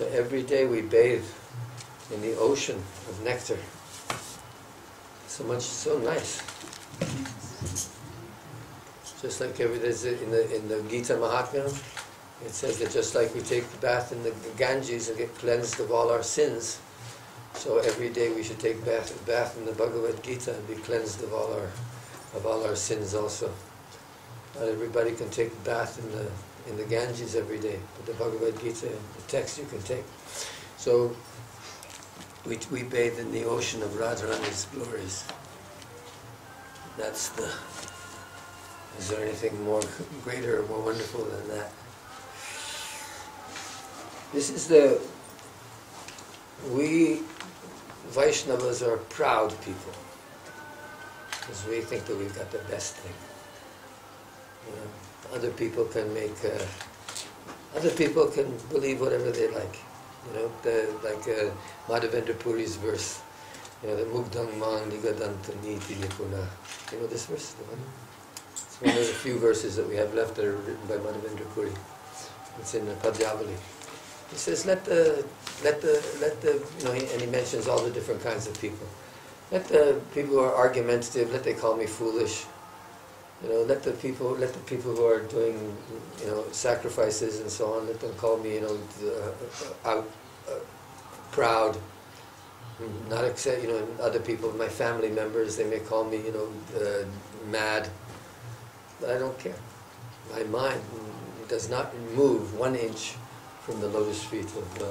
So every day we bathe in the ocean of nectar. So much, so nice. Just like every there's in the in the Gita Mahatmya, it says that just like we take the bath in the Ganges and get cleansed of all our sins, so every day we should take bath bath in the Bhagavad Gita and be cleansed of all our of all our sins also. Not everybody can take bath in the in the Ganges every day, but the Bhagavad Gita, the text you can take. So we, we bathe in the ocean of Radharani's glories. That's the. Is there anything more greater or more wonderful than that? This is the. We Vaishnavas are proud people because we think that we've got the best thing. You know, other people can make. Uh, other people can believe whatever they like. You know, the, like uh, Madhavendra Puri's verse. You know, the Mugdang Man Nigadanta Niti Nipuna. You know this verse? The one? It's one of the few verses that we have left that are written by Madhavendra Puri. It's in the Padyavali. He says, let the, let the, let the, you know, and he mentions all the different kinds of people. Let the people who are argumentative, let they call me foolish. You know, let the people, let the people who are doing, you know, sacrifices and so on, let them call me, you know, uh, out, uh, proud. Not accept, you know, other people, my family members, they may call me, you know, uh, mad. But I don't care. My mind does not move one inch from the lotus feet of uh,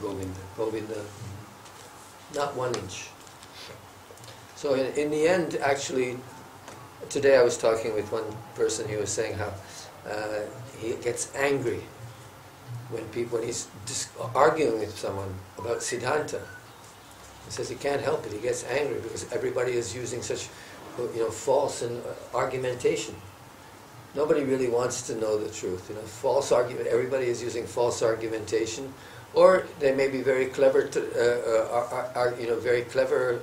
Govinda. Govinda, not one inch. So in, in the end, actually, today I was talking with one person. He was saying how uh, he gets angry when people when he's arguing with someone about Siddhanta. He says he can't help it. He gets angry because everybody is using such, you know, false and uh, argumentation. Nobody really wants to know the truth. You know, false argument. Everybody is using false argumentation, or they may be very clever. To, uh, uh, you know, very clever.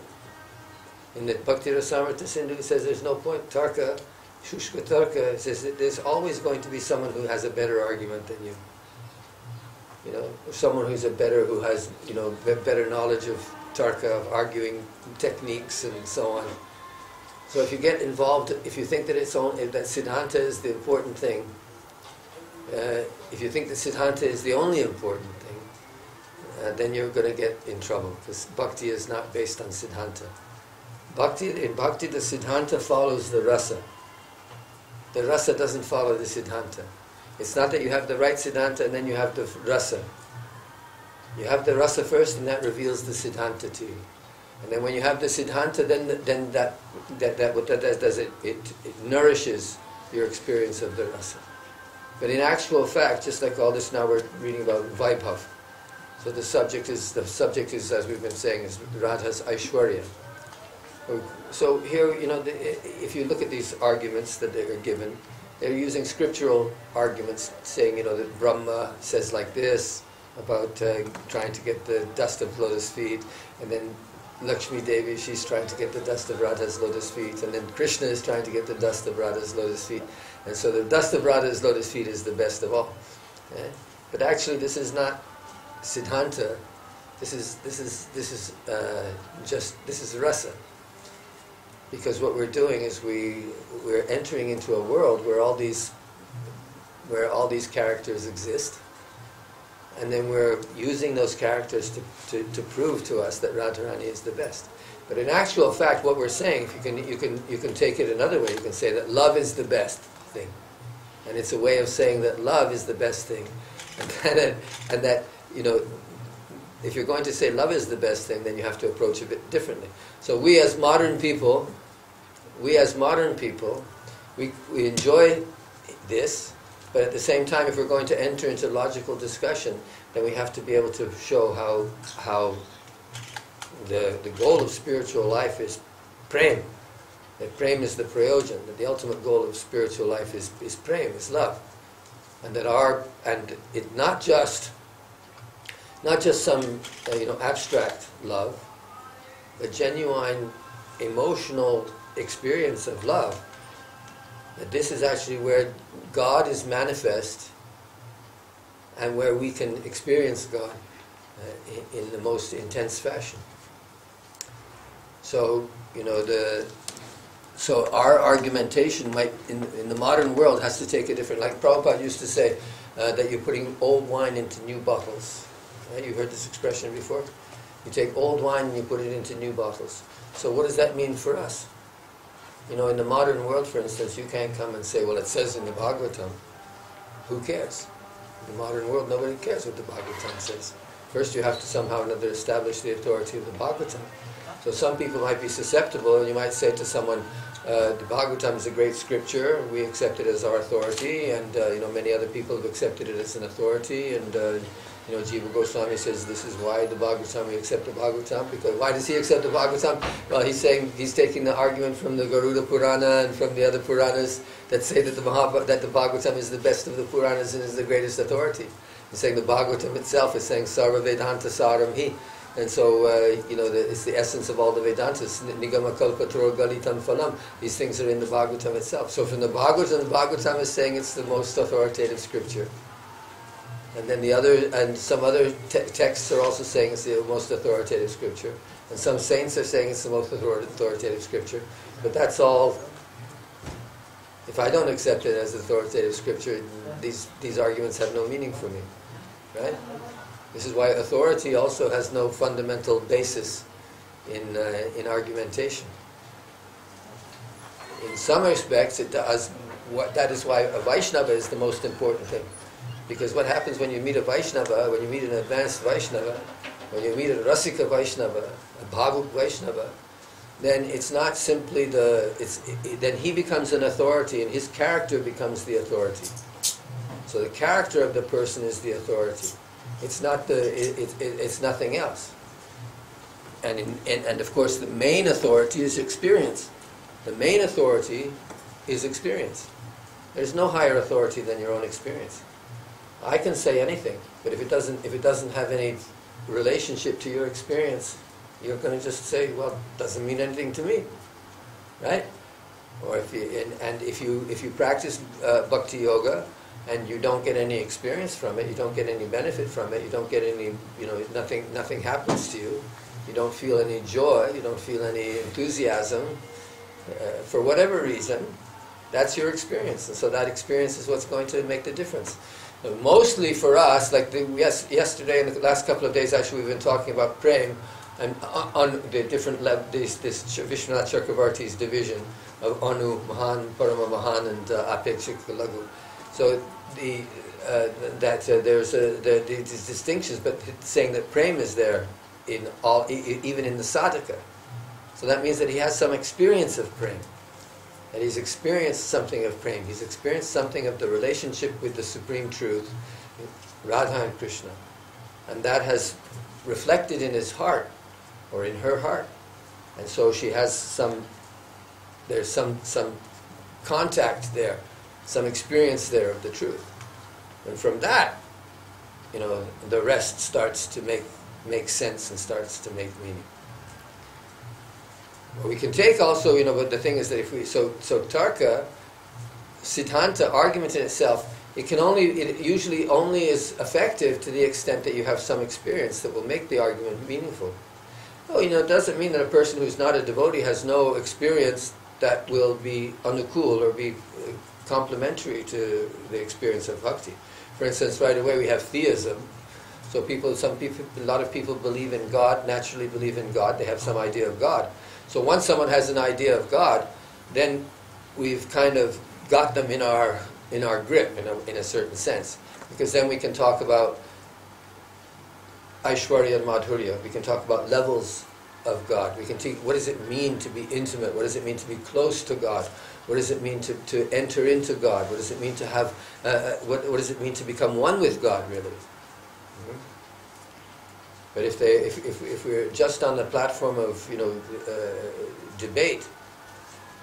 In the Bhakti Rasamrita Sindhu, says there's no point. Tarka, Shushka Tarka says that there's always going to be someone who has a better argument than you. You know, someone who's a better, who has you know better knowledge of Tarka, of arguing techniques and so on. So if you get involved, if you think that it's only that Siddhanta is the important thing, uh, if you think that Siddhanta is the only important thing, uh, then you're going to get in trouble because Bhakti is not based on Siddhanta. Bhakti in Bhakti, the Siddhanta follows the rasa. The rasa doesn't follow the Siddhanta. It's not that you have the right Siddhanta and then you have the rasa. You have the rasa first, and that reveals the Siddhanta to you. And then when you have the Siddhanta, then, then that, that, that, what that does, it, it, it nourishes your experience of the rasa. But in actual fact, just like all this now we're reading about Vaibhav. So the subject is, the subject is, as we've been saying, is Radha's Aishwarya. So here, you know, the, if you look at these arguments that they are given, they're using scriptural arguments, saying, you know, that Brahma says like this about uh, trying to get the dust of lotus feet, and then Lakshmi Devi, she's trying to get the dust of Radha's lotus feet, and then Krishna is trying to get the dust of Radha's lotus feet, and so the dust of Radha's lotus feet is the best of all. eh? But actually, this is not Siddhanta. This is this is this is uh, just this is rasa. Because what we're doing is we we're entering into a world where all these where all these characters exist, and then we're using those characters to, to, to prove to us that Radharani is the best. But in actual fact, what we're saying, if you can you can you can take it another way, you can say that love is the best thing, and it's a way of saying that love is the best thing, and that, and that you know if you're going to say love is the best thing, then you have to approach it a bit differently. So we as modern people, we as modern people, we, we enjoy this, but at the same time, if we're going to enter into logical discussion, then we have to be able to show how, how the, the goal of spiritual life is prem. That prem is the prayojan, that the ultimate goal of spiritual life is, is prem, is love. And that our, and it not just not just some uh, you know abstract love, but genuine emotional experience of love. That this is actually where God is manifest and where we can experience God. uh, in, in the most intense fashion. So, you know, the so our argumentation might, in, in the modern world, has to take a different. Like Prabhupada used to say, uh, that you're putting old wine into new bottles. Right? You heard this expression before. You take old wine and you put it into new bottles. So what does that mean for us? You know, in the modern world, for instance, you can't come and say, well, it says in the Bhagavatam. Who cares? In the modern world, nobody cares what the Bhagavatam says. First, you have to somehow or another establish the authority of the Bhagavatam. So some people might be susceptible, and you might say to someone, uh, the Bhagavatam is a great scripture. We accept it as our authority, and uh, you know many other people have accepted it as an authority. And uh, you know, Jiva Goswami says this is why the Bhagavatam accept the Bhagavatam. Because why does he accept the Bhagavatam? Well, he's saying he's taking the argument from the Garuda Purana and from the other Puranas that say that the Mahab- that the Bhagavatam is the best of the Puranas and is the greatest authority. He's saying the Bhagavatam itself is saying Sarva Vedanta Saram Hi. And so, uh, you know, the, it's the essence of all the Vedantas. Nigama Galitam Phalam. These things are in the Bhagavatam itself. So from the Bhagavatam, the Bhagavatam is saying it's the most authoritative scripture. And then the other, and some other te- texts are also saying it's the most authoritative scripture. And some saints are saying it's the most authoritative scripture. But that's all, if I don't accept it as authoritative scripture, these, these arguments have no meaning for me. Right? This is why authority also has no fundamental basis in, uh, in argumentation. In some respects, it does. What, that is why a Vaishnava is the most important thing. Because what happens when you meet a Vaishnava, when you meet an advanced Vaishnava, when you meet a Rasika Vaishnava, a Bhavuk Vaishnava, then it's not simply the, it's, it, then he becomes an authority and his character becomes the authority. So the character of the person is the authority. It's not the, it, it, it's nothing else. And, in, and, and of course the main authority is experience. The main authority is experience. There's no higher authority than your own experience. I can say anything, but if it doesn't, if it doesn't have any relationship to your experience, you're going to just say, well, it doesn't mean anything to me, right? Or if you, and, and if you if you practice uh, bhakti yoga and you don't get any experience from it, you don't get any benefit from it, you don't get any, you know, nothing nothing happens to you, you don't feel any joy, you don't feel any enthusiasm, uh, for whatever reason, that's your experience, and so that experience is what's going to make the difference. Mostly for us, like the, yes, yesterday and the last couple of days, actually, we've been talking about prem and on the different levels, this, this Vishwanath Chakravarti's division of Anu, Mahan, Parama Mahan, and uh. So the uh, that uh, there's a, the, these distinctions, but saying that prem is there in all, even in the sadhaka. So that means that he has some experience of prem that he's experienced something of prem. He's experienced something of the relationship with the Supreme Truth, Radha and Krishna. And that has reflected in his heart, or in her heart. And so she has some, there's some, some contact there, some experience there of the truth. And from that, you know, the rest starts to make, make sense and starts to make meaning. We can take also, you know, but the thing is that if we, so, so Tarka, Siddhanta, argument in itself, it can only, it usually only is effective to the extent that you have some experience that will make the argument meaningful. Oh, you know, it doesn't mean that a person who's not a devotee has no experience that will be anukul or be uh, complementary to the experience of bhakti. For instance, right away we have theism. So people, some people, a lot of people believe in God, naturally believe in God. They have some idea of God. So once someone has an idea of God, then we've kind of got them in our in our grip in a, in a certain sense, because then we can talk about Aishwarya and Madhurya. We can talk about levels of God. We can teach what does it mean to be intimate? What does it mean to be close to God? What does it mean to, to enter into God? What does it mean to have? Uh, uh what, what does it mean to become one with God? Really. But if, they, if, if, if we're just on the platform of you know uh, debate,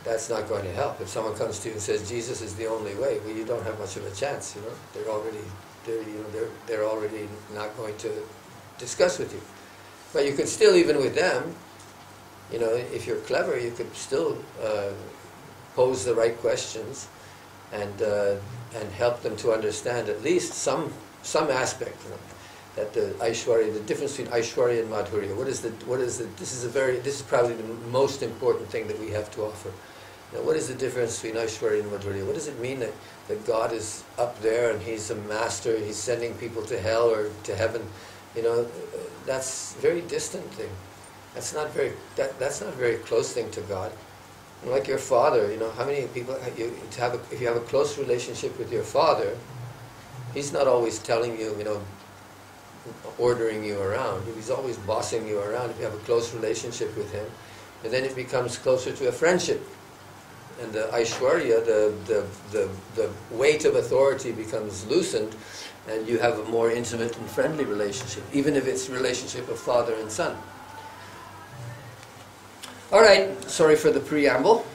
that's not going to help. If someone comes to you and says Jesus is the only way, well, you don't have much of a chance. You know, they're already they're you know they're they're already not going to discuss with you. But you could still, even with them, you know, if you're clever, you could still uh, pose the right questions and uh, and help them to understand at least some some aspect. You know. The Aishwarya, the difference between Aishwarya and Madhurya. What is the, what is the, this is a very, this is probably the most important thing that we have to offer. Now, what is the difference between Aishwarya and Madhurya? What does it mean that, that God is up there and He's a master, He's sending people to hell or to heaven? You know, that's a very distant thing. That's not very, that, that's not a very close thing to God. And like your father, you know, how many people, you, to have a, if you have a close relationship with your father, He's not always telling you, you know, ordering you around. He's always bossing you around if you have a close relationship with him. And then it becomes closer to a friendship. And the Aishwarya, the, the, the, the weight of authority becomes loosened and you have a more intimate and friendly relationship, even if it's relationship of father and son. All right, sorry for the preamble.